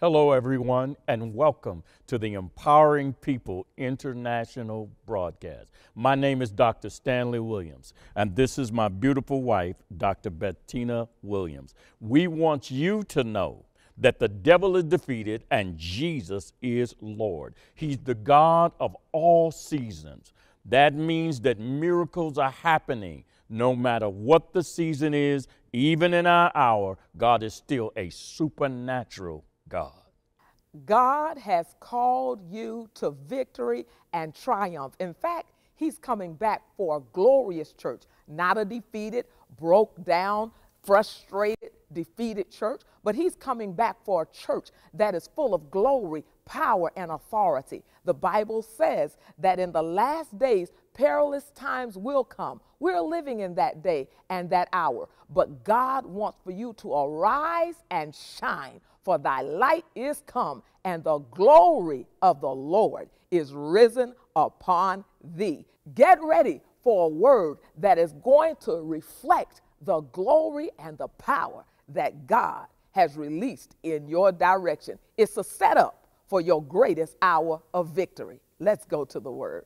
Hello, everyone, and welcome to the Empowering People International broadcast. My name is Dr. Stanley Williams, and this is my beautiful wife, Dr. Bethtina Williams. We want you to know that the devil is defeated and Jesus is Lord. He's the God of all seasons. That means that miracles are happening no matter what the season is, even in our hour, God is still a supernatural God. God has called you to victory and triumph. In fact, He's coming back for a glorious church, not a defeated, broke down, frustrated, defeated church, but He's coming back for a church that is full of glory, power, and authority. The Bible says that in the last days, perilous times will come. We're living in that day and that hour, but God wants for you to arise and shine for thy light is come, and the glory of the Lord is risen upon thee. Get ready for a word that is going to reflect the glory and the power that God has released in your direction. It's a setup for your greatest hour of victory. Let's go to the word.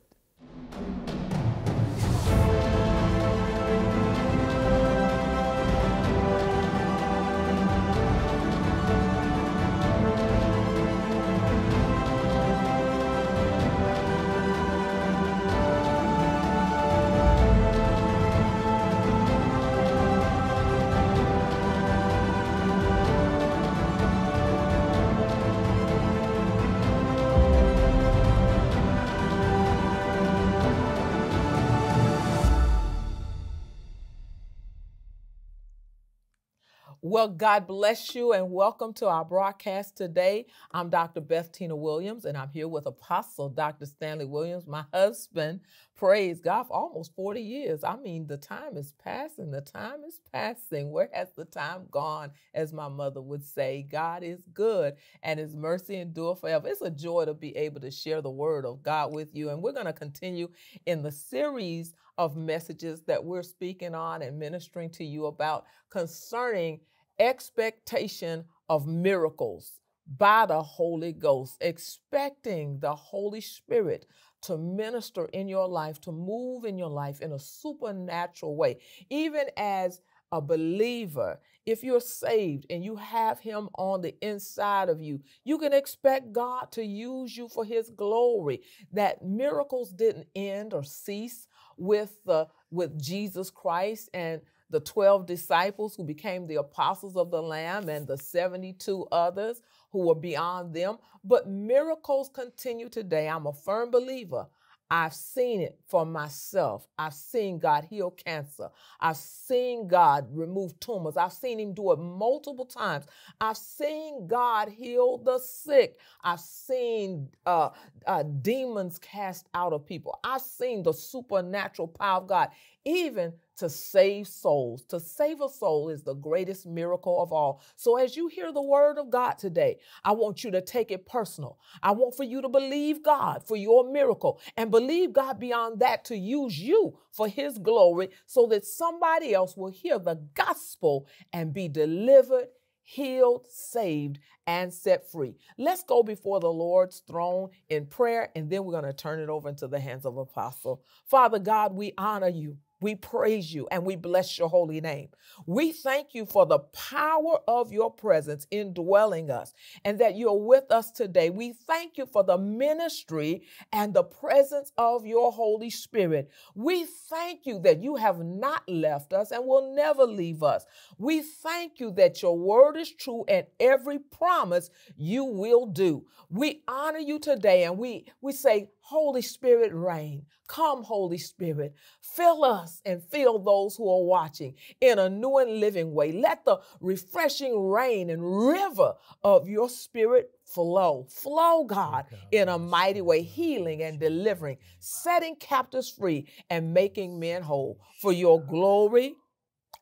Well, God bless you and welcome to our broadcast today. I'm Dr. Bethtina Williams and I'm here with Apostle Dr. Stanley Williams, my husband. Praise God for almost 40 years. I mean, the time is passing, the time is passing. Where has the time gone? As my mother would say, God is good and his mercy endure forever. It's a joy to be able to share the word of God with you. And we're going to continue in the series of messages that we're speaking on and ministering to you about concerning expectation of miracles by the Holy Ghost, expecting the Holy Spirit to minister in your life, to move in your life in a supernatural way. Even as a believer, if you're saved and you have Him on the inside of you, you can expect God to use you for His glory. That miracles didn't end or cease with the with Jesus Christ and the 12 disciples who became the apostles of the Lamb and the 72 others who were beyond them. But miracles continue today. I'm a firm believer I've seen it for myself. I've seen God heal cancer. I've seen God remove tumors. I've seen Him do it multiple times. I've seen God heal the sick. I've seen uh, uh, demons cast out of people. I've seen the supernatural power of God, even to save souls. To save a soul is the greatest miracle of all. So as you hear the word of God today, I want you to take it personal. I want for you to believe God for your miracle and believe God beyond that to use you for his glory so that somebody else will hear the gospel and be delivered healed, saved, and set free. Let's go before the Lord's throne in prayer, and then we're going to turn it over into the hands of Apostle. Father God, we honor you. We praise you and we bless your holy name. We thank you for the power of your presence indwelling us and that you're with us today. We thank you for the ministry and the presence of your Holy Spirit. We thank you that you have not left us and will never leave us. We thank you that your word is true and every promise you will do. We honor you today and we, we say, Holy Spirit, reign. Come, Holy Spirit, fill us and fill those who are watching in a new and living way. Let the refreshing rain and river of your spirit flow. Flow, God, in a mighty way, healing and delivering, setting captives free, and making men whole for your glory,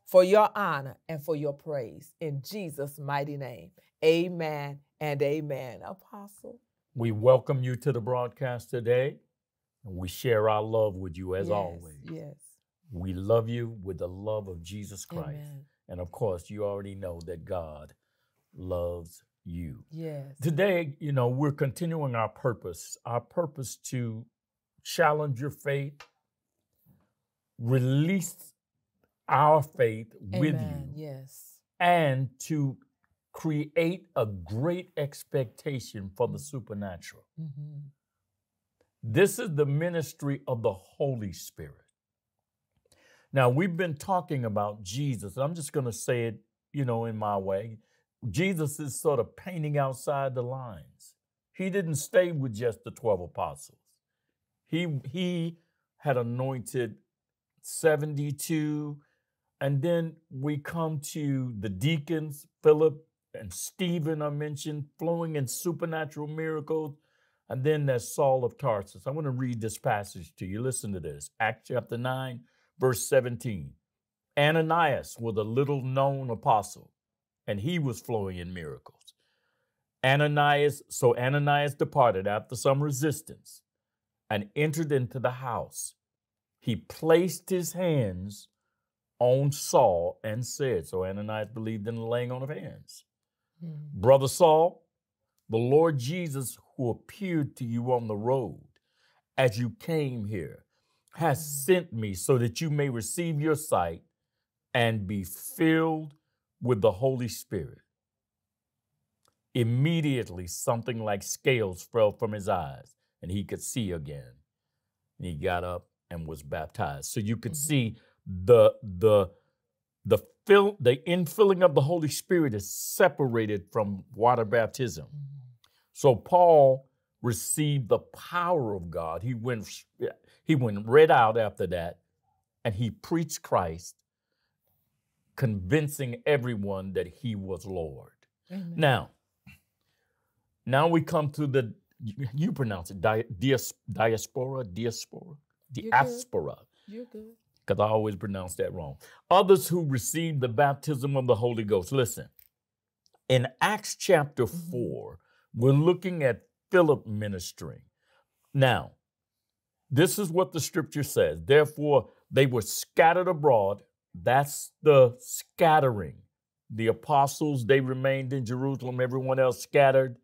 for your honor, and for your praise. In Jesus' mighty name, amen and amen. Apostle. We welcome you to the broadcast today. And we share our love with you as yes, always. Yes. We love you with the love of Jesus Christ. Amen. And of course, you already know that God loves you. Yes. Today, you know, we're continuing our purpose, our purpose to challenge your faith, release our faith with you, Yes. and to create a great expectation for the supernatural. hmm This is the ministry of the Holy Spirit. Now, we've been talking about Jesus, and I'm just going to say it, you know, in my way. Jesus is sort of painting outside the lines. He didn't stay with just the 12 apostles. He he had anointed 72 and then we come to the deacons, Philip and Stephen are mentioned, flowing in supernatural miracles. And then there's Saul of Tarsus. I want to read this passage to you. Listen to this Acts chapter 9, verse 17. Ananias was a little known apostle, and he was flowing in miracles. Ananias, so Ananias departed after some resistance and entered into the house. He placed his hands on Saul and said, So Ananias believed in the laying on of hands. Brother Saul, the Lord Jesus, who appeared to you on the road as you came here, has sent me so that you may receive your sight and be filled with the Holy Spirit. Immediately, something like scales fell from his eyes, and he could see again. And he got up and was baptized. So you could Mhm. see the the the fill the infilling of the Holy Spirit is separated from water baptism. So Paul received the power of God. He went he went right out after that and he preached Christ convincing everyone that he was Lord. Amen. Now, now we come to the you, pronounce it di, dias, diaspora, diaspora, You're good. diaspora You're good. Because I always pronounce that wrong. Others who received the baptism of the Holy Ghost. Listen, in Acts chapter Mhm. 4, we're looking at Philip ministering. Now, this is what the scripture says. Therefore, they were scattered abroad. That's the scattering. The apostles, they remained in Jerusalem, everyone else scattered.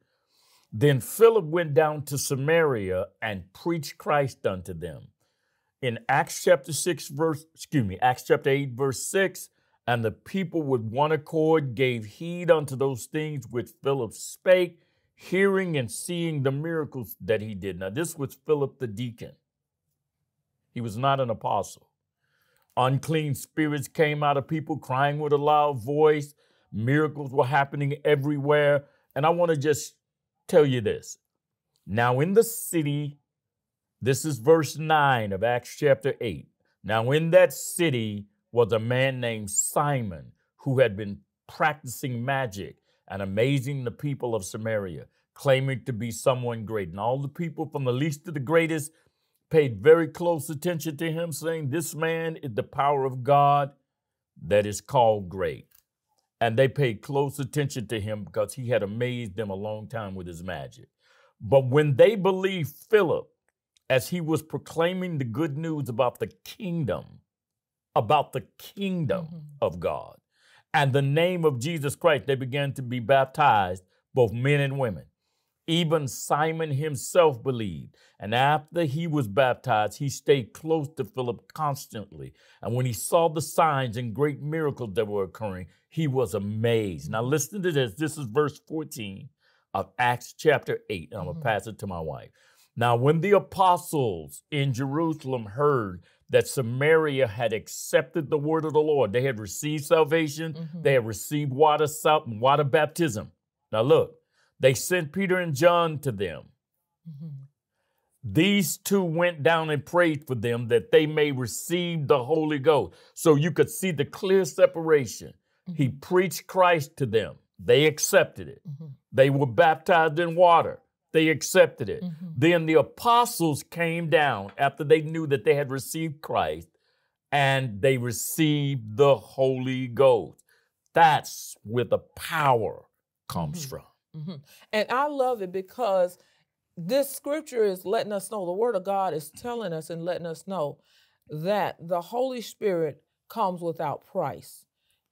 Then Philip went down to Samaria and preached Christ unto them in Acts chapter 6, verse, excuse me, Acts chapter 8, verse 6, and the people with one accord gave heed unto those things which Philip spake, hearing and seeing the miracles that he did. Now, this was Philip the deacon. He was not an apostle. Unclean spirits came out of people crying with a loud voice. Miracles were happening everywhere. And I want to just tell you this. Now, in the city this is verse 9 of Acts chapter 8. Now, in that city was a man named Simon who had been practicing magic and amazing the people of Samaria, claiming to be someone great. And all the people, from the least to the greatest, paid very close attention to him, saying, This man is the power of God that is called great. And they paid close attention to him because he had amazed them a long time with his magic. But when they believed Philip, as he was proclaiming the good news about the kingdom, about the kingdom Mhm. of God, and the name of Jesus Christ, they began to be baptized, both men and women. Even Simon himself believed. And after he was baptized, he stayed close to Philip constantly. And when he saw the signs and great miracles that were occurring, he was amazed. Now, listen to this. This is verse 14 of Acts chapter 8. And I'm going to pass it to my wife. Now, when the apostles in Jerusalem heard that Samaria had accepted the word of the Lord, they had received salvation, Mhm. they had received water, salt, and water baptism. Now, look, they sent Peter and John to them. Mhm. These two went down and prayed for them that they may receive the Holy Ghost. So you could see the clear separation. He preached Christ to them, they accepted it. Mhm. They were baptized in water, they accepted it. Mhm. Then the apostles came down after they knew that they had received Christ and they received the Holy Ghost. That's where the power comes Mhm. from. Mhm. And I love it because this scripture is letting us know, the word of God is telling us and letting us know that the Holy Spirit comes without price.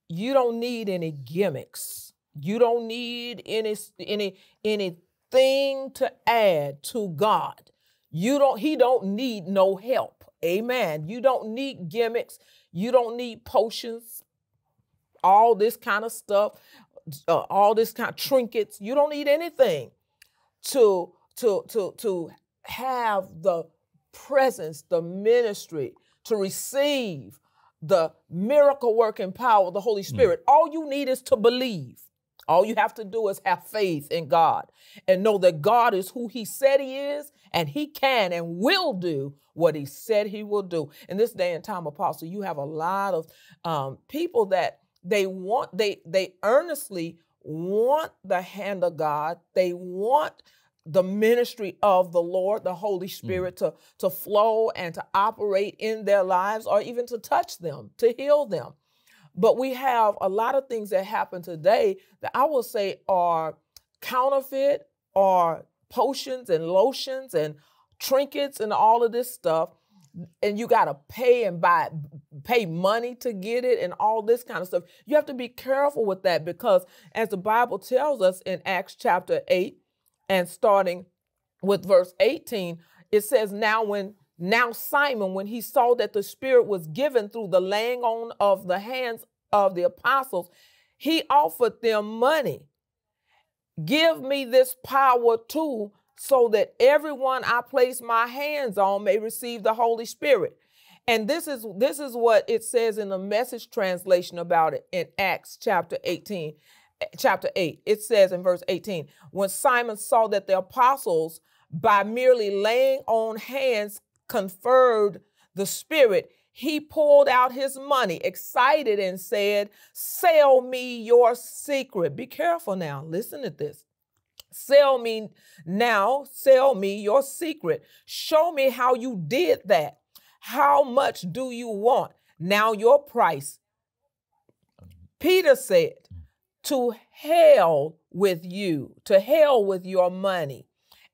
You don't need any gimmicks. You don't need any any any anything to add to God. You don't he don't need no help. Amen. You don't need gimmicks. You don't need potions. All this kind of stuff, uh, all this kind of trinkets. You don't need anything to to to to have the presence, the ministry, to receive the miracle working power of the Holy hmm. Spirit. Mm. All you need is to believe. All you have to do is have faith in God and know that God is who He said He is, and He can and will do what He said He will do. In this day and time, Apostle, you have a lot of um, people that they want, they they earnestly want the hand of God. They want the ministry of the Lord, the Holy mm. Spirit, mm. to, to flow and to operate in their lives or even to touch them, to heal them. But we have a lot of things that happen today that I will say are counterfeit or potions and lotions and trinkets and all of this stuff. And you got to pay and buy, pay money to get it and all this kind of stuff. You have to be careful with that because, as the Bible tells us in Acts chapter 8, and starting with verse 18, it says, Now when now Simon, when he saw that the Spirit was given through the laying on of the hands of the apostles, he offered them money. Give me this power too, so that everyone I place my hands on may receive the Holy Spirit. And this is this is what it says in the message translation about it in Acts chapter 18 chapter 8, it says in verse 18, when Simon saw that the apostles, by merely laying on hands, conferred the Spirit, he pulled out his money, excited, and said, Sell me your secret. Be careful now. Listen to this. Sell me now, sell me your secret. Show me how you did that. How much do you want? Now your price. Peter said, to hell with you, to hell with your money,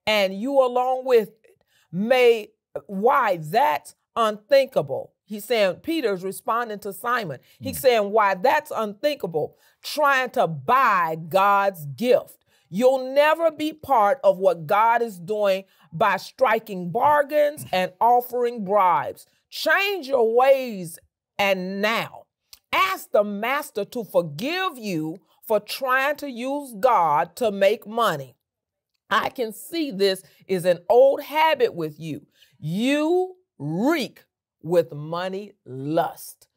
and you along with it. May, why? That's unthinkable. He's saying, Peter's responding to Simon. He's mm. saying, why? That's unthinkable. Trying to buy God's gift. You'll never be part of what God is doing by striking bargains and offering bribes. Change your ways and now. Ask the master to forgive you for trying to use God to make money. I can see this is an old habit with you. You reek with money lust.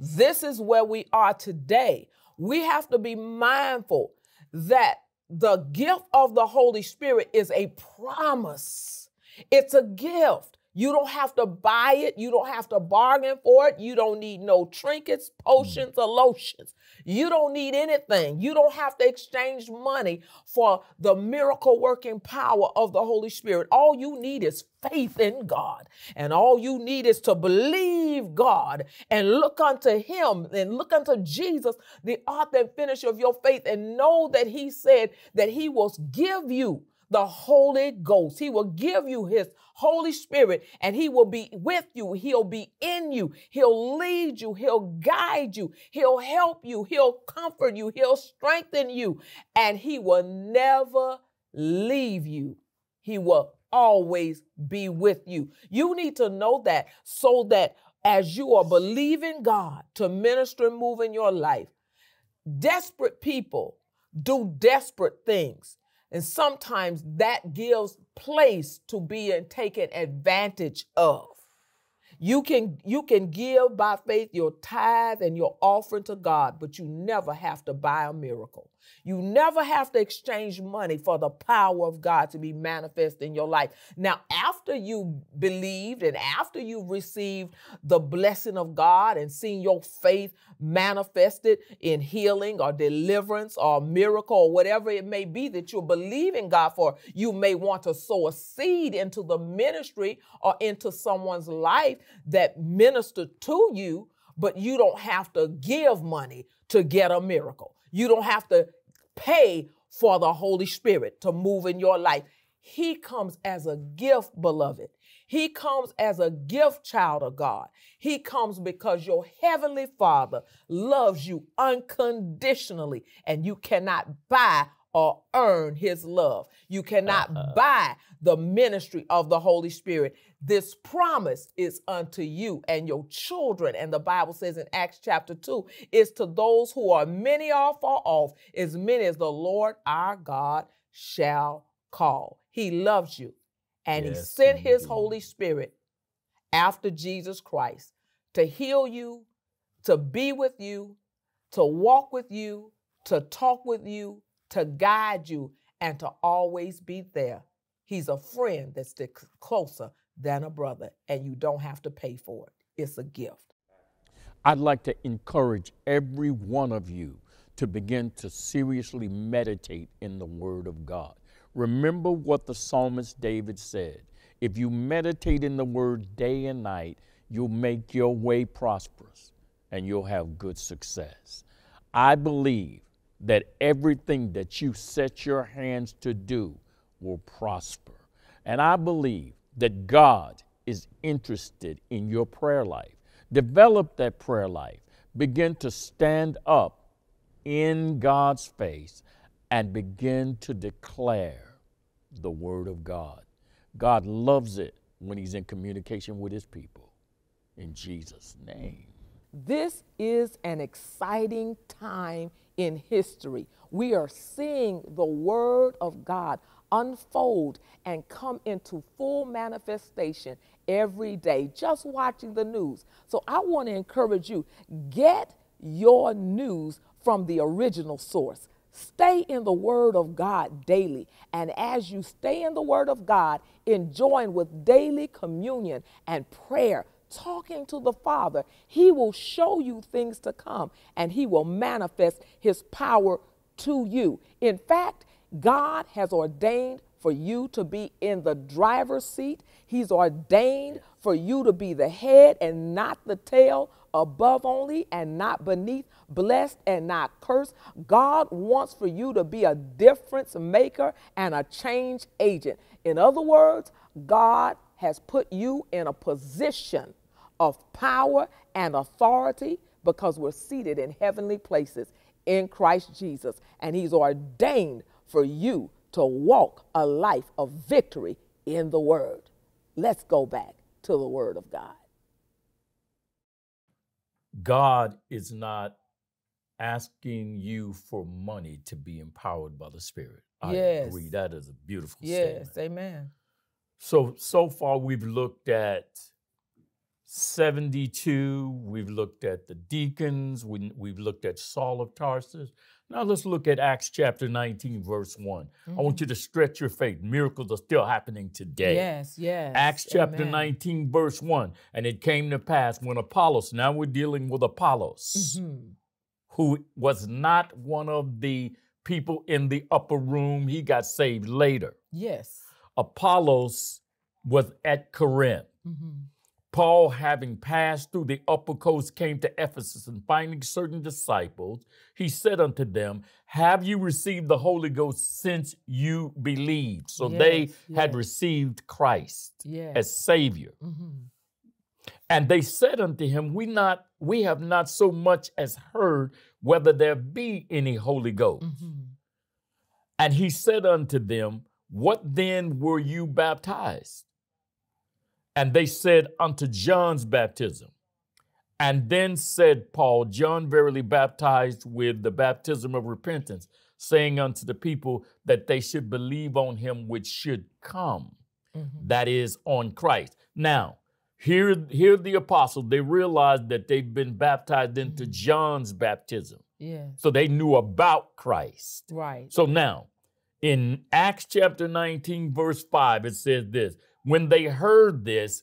This is where we are today. We have to be mindful that the gift of the Holy Spirit is a promise. It's a gift. You don't have to buy it. You don't have to bargain for it. You don't need no trinkets, hmm. potions, or lotions. You don't need anything. You don't have to exchange money for the miracle working power of the Holy Spirit. All you need is faith in God. And all you need is to believe God and look unto Him and look unto Jesus, the author and finisher of your faith, and know that He said that He will give you the Holy Ghost. He will give you His Holy Spirit and He will be with you. He'll be in you. He'll lead you. He'll guide you. He'll help you. He'll comfort you. He'll strengthen you. And He will never leave you. He will always be with you. You need to know that so that as you are believing God to minister and move in your life, desperate people do desperate things. And sometimes that gives place to being taken advantage of. You can you can give by faith your tithe and your offering to God, but you never have to buy a miracle. You never have to exchange money for the power of God to be manifest in your life. Now, after you believed and after you received the blessing of God and seen your faith manifested in healing or deliverance or miracle or whatever it may be that you're believing God for, you may want to sow a seed into the ministry or into someone's life that ministered to you, but you don't have to give money to get a miracle. You don't have to pay for the Holy Spirit to move in your life. He comes as a gift, beloved. He comes as a gift child of God. He comes because your heavenly Father loves you unconditionally, and you cannot buy or earn his love. You cannot uh-huh. buy the ministry of the Holy Spirit. This promise is unto you and your children. And the Bible says in Acts chapter 2 is to those who are many or far off, as many as the Lord our God shall call. He loves you. And yes, he sent indeed. his Holy Spirit after Jesus Christ to heal you, to be with you, to walk with you, to talk with you, to guide you, and to always be there. He's a friend that sticks closer than a brother, and you don't have to pay for it. It's a gift. I'd like to encourage every one of you to begin to seriously meditate in the Word of God. Remember what the psalmist David said if you meditate in the Word day and night, you'll make your way prosperous and you'll have good success. I believe that everything that you set your hands to do will prosper. And I believe that God is interested in your prayer life. Develop that prayer life. Begin to stand up in God's face and begin to declare the Word of God. God loves it when He's in communication with His people. In Jesus' name. This is an exciting time in history. We are seeing the Word of God unfold and come into full manifestation every day, just watching the news. So I want to encourage you get your news from the original source. Stay in the Word of God daily. And as you stay in the Word of God, enjoying with daily communion and prayer, talking to the Father, He will show you things to come and He will manifest His power to you. In fact, God has ordained for you to be in the driver's seat. He's ordained for you to be the head and not the tail, above only and not beneath, blessed and not cursed. God wants for you to be a difference maker and a change agent. In other words, God has put you in a position of power and authority because we're seated in heavenly places in Christ Jesus. And He's ordained for you to walk a life of victory in the Word. Let's go back to the Word of God. God is not asking you for money to be empowered by the Spirit. I yes. agree. That is a beautiful yes, statement. Yes, amen. So so far we've looked at 72, we've looked at the deacons, we, have looked at Saul of Tarsus. Now let's look at Acts chapter 19, verse one mm-hmm. I want you to stretch your faith. Miracles are still happening today. Yes, yes. Acts chapter Amen. 19, verse 1. And it came to pass when Apollos, now we're dealing with Apollos, mm-hmm. who was not one of the people in the upper room, he got saved later. Yes. Apollos was at Corinth. Mm-hmm. Paul, having passed through the upper coast, came to Ephesus and finding certain disciples, he said unto them, Have you received the Holy Ghost since you believed? So yes, they yes. had received Christ yes. as Savior. Mm-hmm. And they said unto him, We not we have not so much as heard whether there be any Holy Ghost. Mm-hmm. And he said unto them, What then were you baptized? And they said, Unto John's baptism. And then said Paul, John verily baptized with the baptism of repentance, saying unto the people that they should believe on him which should come, mm-hmm. that is, on Christ. Now, here, here the apostles, they realized that they've been baptized into mm-hmm. John's baptism. Yeah. So they knew about Christ. Right. So now, in Acts chapter 19, verse 5, it says this when they heard this,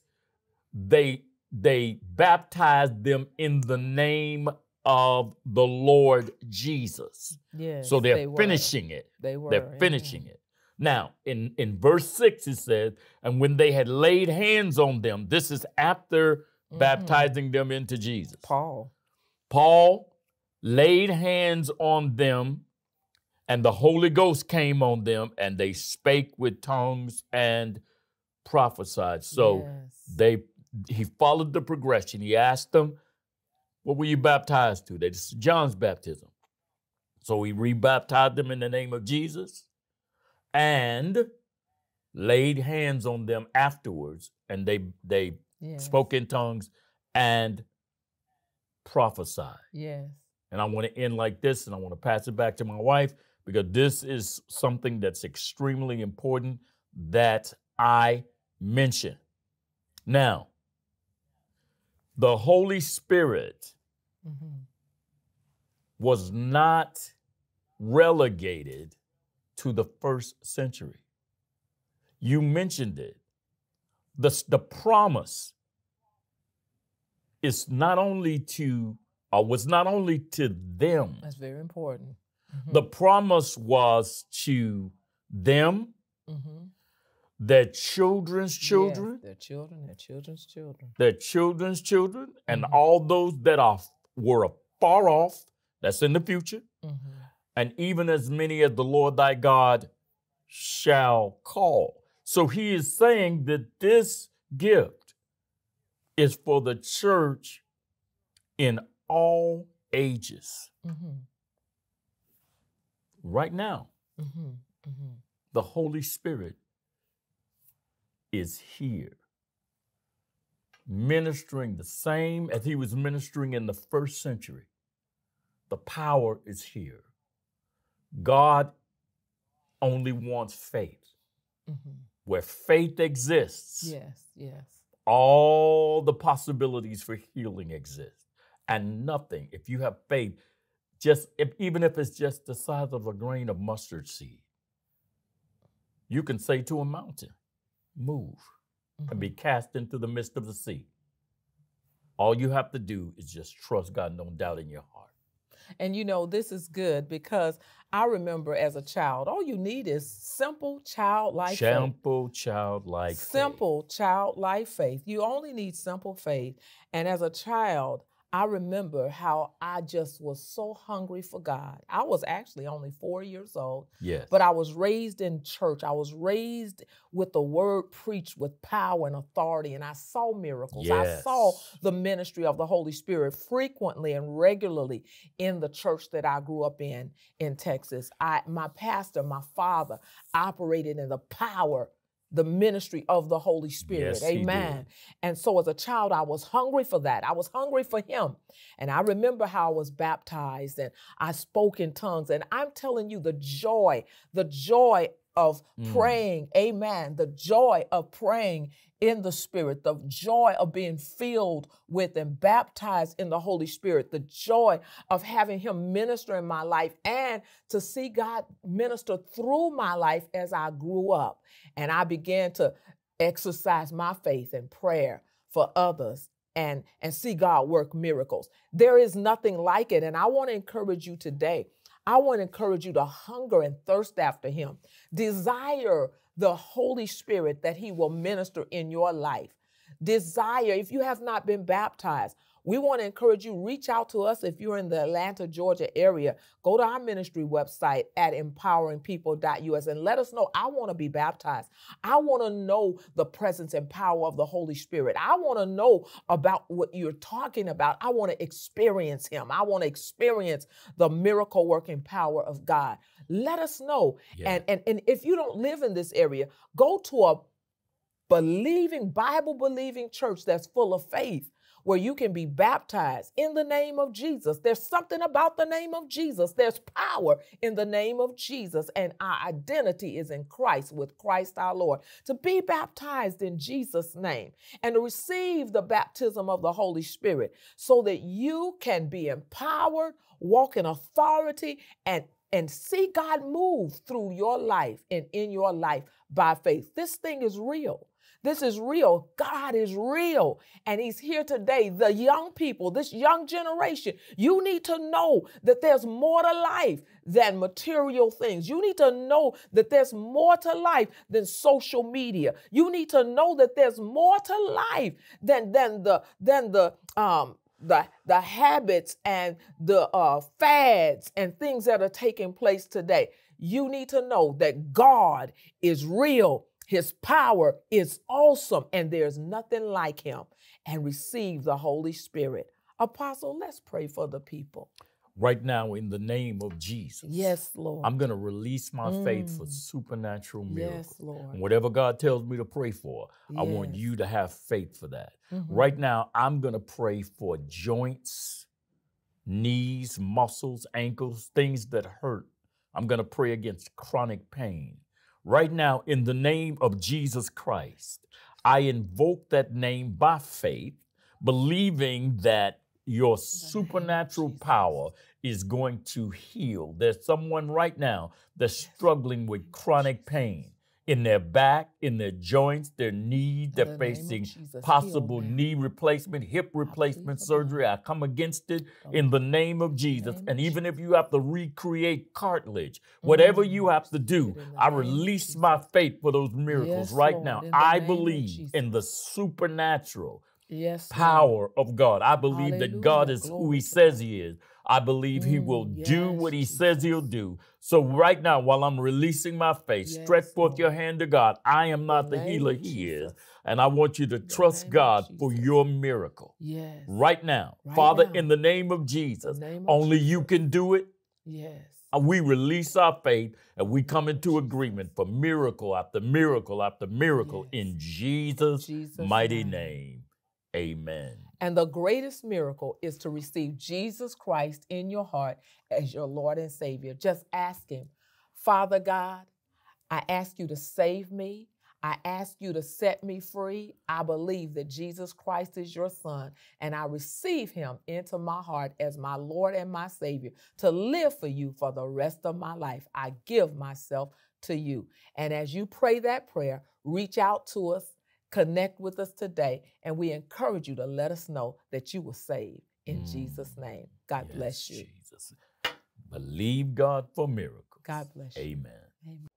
they they baptized them in the name of the Lord Jesus. Yes, so they're they finishing it. They were. They're finishing it. Now, in, in verse 6, it says, And when they had laid hands on them, this is after mm-hmm. baptizing them into Jesus. Paul. Paul laid hands on them, and the Holy Ghost came on them, and they spake with tongues and prophesied. So yes. they he followed the progression. He asked them, "What were you baptized to?" They said, John's baptism. So he rebaptized them in the name of Jesus, and laid hands on them afterwards, and they they yes. spoke in tongues and prophesied. Yes. And I want to end like this, and I want to pass it back to my wife because this is something that's extremely important that I mention. Now, the Holy Spirit hmm was not relegated to the first century. You mentioned it. The, the promise is not only to, or was not only to them, That's very important. the promise was to them, hmm their children's children, their children, their children's children. their children's children, and Mhm. all those that are were far off, that's in the future, hmm and even as many as the Lord thy God shall call. So he is saying that this gift is for the church in all ages. hmm Right now, hmm hmm the Holy Spirit is here, ministering the same as he was ministering in the first century. The power is here. God only wants faith. hmm Where faith exists, Yes, yes. all the possibilities for healing exist. And nothing, if you have faith, just if, even if it's just the size of a grain of mustard seed, you can say to a mountain, move and be mm-hmm. cast into the midst of the sea. All you have to do is just trust God and don't doubt in your heart. And you know, this is good because I remember as a child, all you need is simple childlike faith. Simple, childlike. faith. Simple childlike faith. You only need simple faith. And as a child, I remember how I just was so hungry for God. I was actually only four years old, Yes. but I was raised in church. I was raised with the word preached with power and authority, and I saw miracles. I saw the ministry of the Holy Spirit frequently and regularly in the church that I grew up in in Texas. I my pastor, my father operated in the power the ministry of the Holy Spirit. Yes. Amen. And so as a child I was hungry for that. I was hungry for him. And I remember how I was baptized and I spoke in tongues and I'm telling you the joy, the joy of Mm. praying. Amen. The joy of praying in the Spirit, the joy of being filled with and baptized in the Holy Spirit, the joy of having Him minister in my life and to see God minister through my life as I grew up. And I began to exercise my faith and prayer for others and, and see God work miracles. There is nothing like it. And I want to encourage you today. I want to encourage you to hunger and thirst after Him. Desire the Holy Spirit that He will minister in your life. Desire, if you have not been baptized, we want to encourage you, reach out to us if you're in the Atlanta, Georgia area. Go to our ministry website at empoweringpeople.us and let us know, I want to be baptized. I want to know the presence and power of the Holy Spirit. I want to know about what you're talking about. I want to experience Him. I want to experience the miracle working power of God. Let us know. Yeah. And, and, and if you don't live in this area, go to a believing, Bible believing church that's full of faith where you can be baptized in the name of Jesus. There's something about the name of Jesus. There's power in the name of Jesus, and our identity is in Christ with Christ our Lord. To be baptized in Jesus' name and to receive the baptism of the Holy Spirit so that you can be empowered, walk in authority, and and see God move through your life and in your life by faith. This thing is real. This is real. God is real. And He's here today. The young people, this young generation, you need to know that there's more to life than material things. You need to know that there's more to life than social media. You need to know that there's more to life than, than the than the um the the habits and the uh, fads and things that are taking place today. You need to know that God is real. His power is awesome, and there's nothing like him. And receive the Holy Spirit. Apostle, let's pray for the people. Right now, in the name of Jesus. Yes, Lord. I'm going to release my mm. faith for mm. supernatural miracles. Yes, Lord. And whatever God tells me to pray for, yes. I want you to have faith for that. Mm-hmm. Right now, I'm going to pray for joints, knees, muscles, ankles, things that hurt. I'm going to pray against chronic pain. Right now, in the name of Jesus Christ, I invoke that name by faith, believing that your supernatural power is going to heal. There's someone right now that's struggling with chronic pain in their back, in their joints, their knees. They're the facing possible knee replacement, hip replacement surgery. I come against it in the name of Jesus. Name and of even Jesus. if you have to recreate cartilage, whatever mm-hmm. you have to do, I release my faith for those miracles yes, right Lord, now. I believe in the supernatural. Yes, power Lord. of God. I believe Hallelujah. that God is Glory who He says He is. I believe he will mm, yes, do what he says he'll do. So right now, while I'm releasing my faith, yes, stretch forth Lord. your hand to God. I am not the, the healer he is. And I want you to the trust God for your miracle. Yes. Right now. Right Father, now. in the name of Jesus, name of only Jesus. you can do it. Yes. Uh, we release our faith and we come into agreement for miracle after miracle after miracle yes. in Jesus', Jesus mighty name. name. Amen. And the greatest miracle is to receive Jesus Christ in your heart as your Lord and Savior. Just ask Him, Father God, I ask you to save me. I ask you to set me free. I believe that Jesus Christ is your Son, and I receive Him into my heart as my Lord and my Savior to live for you for the rest of my life. I give myself to you. And as you pray that prayer, reach out to us Connect with us today, and we encourage you to let us know that you were saved in mm. Jesus' name. God yes, bless you. Jesus. Believe God for miracles. God bless you. Amen. Amen.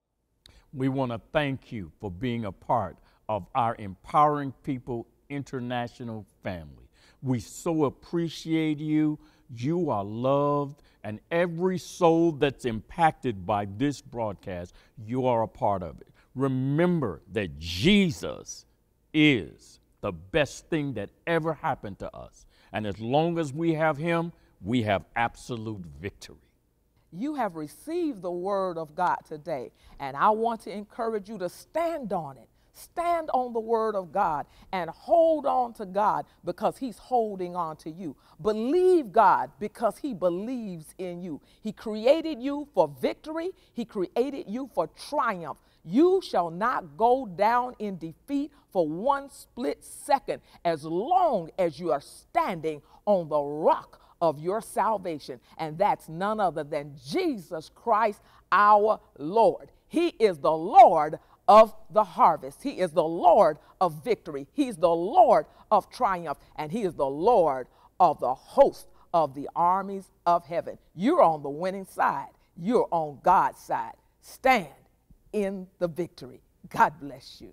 We want to thank you for being a part of our Empowering People International family. We so appreciate you. You are loved, and every soul that's impacted by this broadcast, you are a part of it. Remember that Jesus is the best thing that ever happened to us. And as long as we have Him, we have absolute victory. You have received the word of God today, and I want to encourage you to stand on it. Stand on the word of God and hold on to God because he's holding on to you. Believe God because he believes in you. He created you for victory, he created you for triumph. You shall not go down in defeat for one split second as long as you are standing on the rock of your salvation. And that's none other than Jesus Christ, our Lord. He is the Lord of the harvest. He is the Lord of victory. He's the Lord of triumph. And He is the Lord of the host of the armies of heaven. You're on the winning side, you're on God's side. Stand in the victory. God bless you.